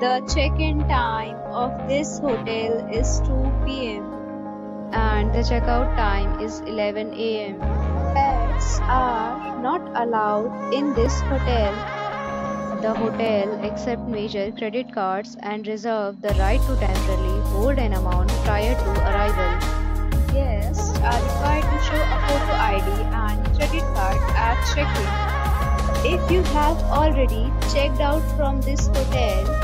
The check-in time of this hotel is 2 p.m. And the checkout time is 11 am. Pets are not allowed in this hotel. The hotel accepts major credit cards and reserve the right to temporarily hold an amount prior to arrival. Guests are required to show a photo ID and credit card at check-in. If you have already checked out from this hotel,